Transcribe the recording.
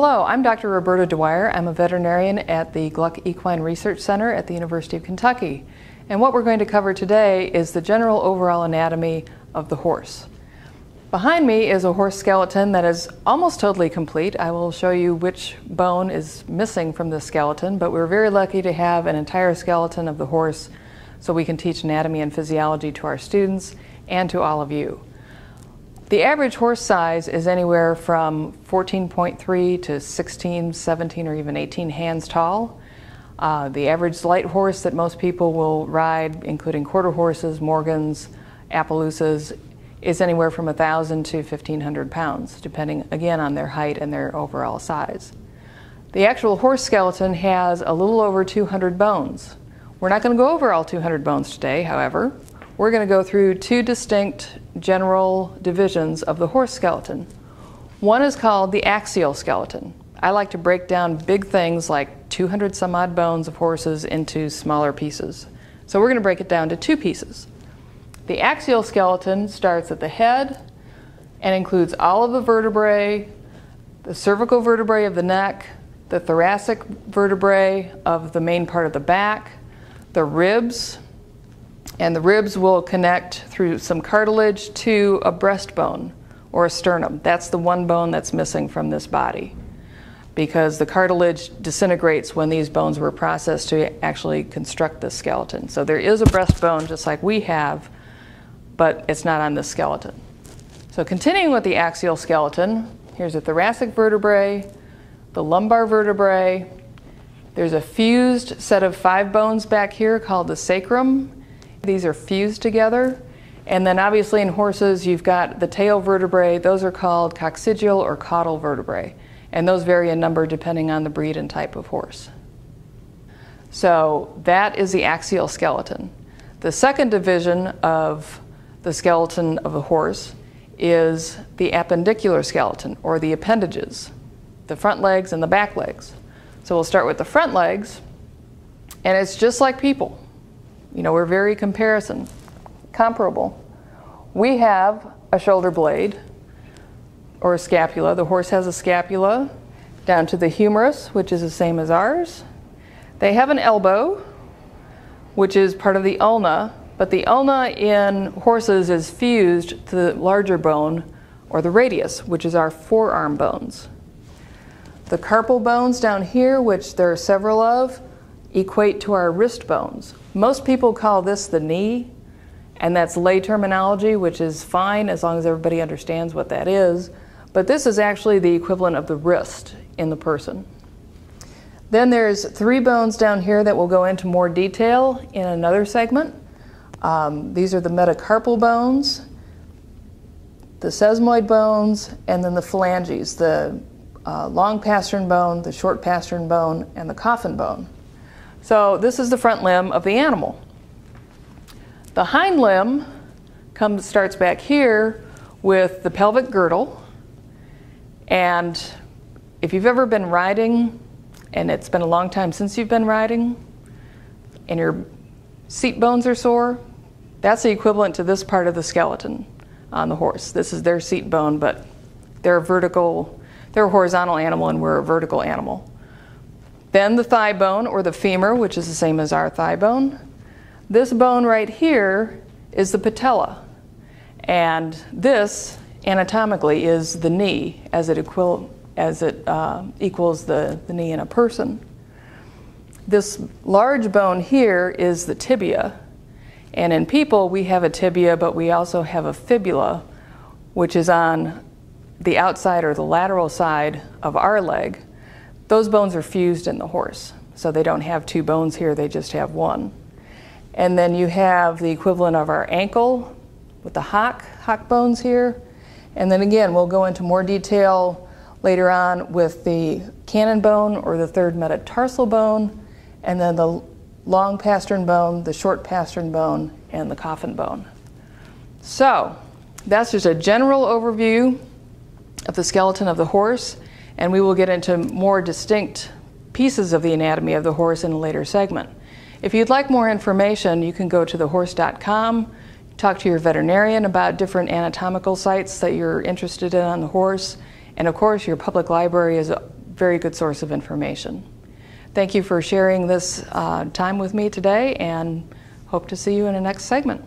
Hello, I'm Dr. Roberta Dwyer. I'm a veterinarian at the Gluck Equine Research Center at the University of Kentucky. And what we're going to cover today is the general overall anatomy of the horse. Behind me is a horse skeleton that is almost totally complete. I will show you which bone is missing from the skeleton, but we're very lucky to have an entire skeleton of the horse so we can teach anatomy and physiology to our students and to all of you. The average horse size is anywhere from 14.3 to 16, 17, or even 18 hands tall. Uh, the average light horse that most people will ride, including quarter horses, Morgans, Appaloosas, is anywhere from 1,000 to 1,500 pounds, depending again on their height and their overall size. The actual horse skeleton has a little over 200 bones. We're not going to go over all 200 bones today, however. We're going to go through two distinct general divisions of the horse skeleton. One is called the axial skeleton. I like to break down big things like 200 some odd bones of horses into smaller pieces. So we're going to break it down to two pieces. The axial skeleton starts at the head and includes all of the vertebrae, the cervical vertebrae of the neck, the thoracic vertebrae of the main part of the back, the ribs, and the ribs will connect through some cartilage to a breastbone or a sternum. That's the one bone that's missing from this body because the cartilage disintegrates when these bones were processed to actually construct the skeleton. So there is a breastbone just like we have, but it's not on the skeleton. So continuing with the axial skeleton, here's a thoracic vertebrae, the lumbar vertebrae. There's a fused set of five bones back here called the sacrum. These are fused together. And then obviously in horses, you've got the tail vertebrae. Those are called coccygeal or caudal vertebrae. And those vary in number depending on the breed and type of horse. So that is the axial skeleton. The second division of the skeleton of a horse is the appendicular skeleton, or the appendages, the front legs and the back legs. So we'll start with the front legs, and it's just like people. You know, we're very comparison, comparable. We have a shoulder blade or a scapula. The horse has a scapula down to the humerus, which is the same as ours. They have an elbow, which is part of the ulna, but the ulna in horses is fused to the larger bone or the radius, which is our forearm bones. The carpal bones down here, which there are several of, equate to our wrist bones. Most people call this the knee, and that's lay terminology, which is fine as long as everybody understands what that is. But this is actually the equivalent of the wrist in the person. Then there's three bones down here that we'll go into more detail in another segment. Um, these are the metacarpal bones, the sesamoid bones, and then the phalanges, the uh, long pastern bone, the short pastern bone, and the coffin bone. So this is the front limb of the animal. The hind limb comes starts back here with the pelvic girdle. And if you've ever been riding, and it's been a long time since you've been riding, and your seat bones are sore, that's the equivalent to this part of the skeleton on the horse. This is their seat bone, but they're a vertical, they're a horizontal animal and we're a vertical animal. Then the thigh bone or the femur, which is the same as our thigh bone. This bone right here is the patella. And this anatomically is the knee as it, equal, as it uh, equals the, the knee in a person. This large bone here is the tibia, and in people, we have a tibia, but we also have a fibula, which is on the outside or the lateral side of our leg. Those bones are fused in the horse. So they don't have two bones here, they just have one. And then you have the equivalent of our ankle with the hock, hock bones here. And then again, we'll go into more detail later on with the cannon bone or the third metatarsal bone, and then the long pastern bone, the short pastern bone, and the coffin bone. So that's just a general overview of the skeleton of the horse, and we will get into more distinct pieces of the anatomy of the horse in a later segment. If you'd like more information, you can go to thehorse.com, talk to your veterinarian about different anatomical sites that you're interested in on the horse, and of course, your public library is a very good source of information. Thank you for sharing this uh, time with me today and hope to see you in the next segment.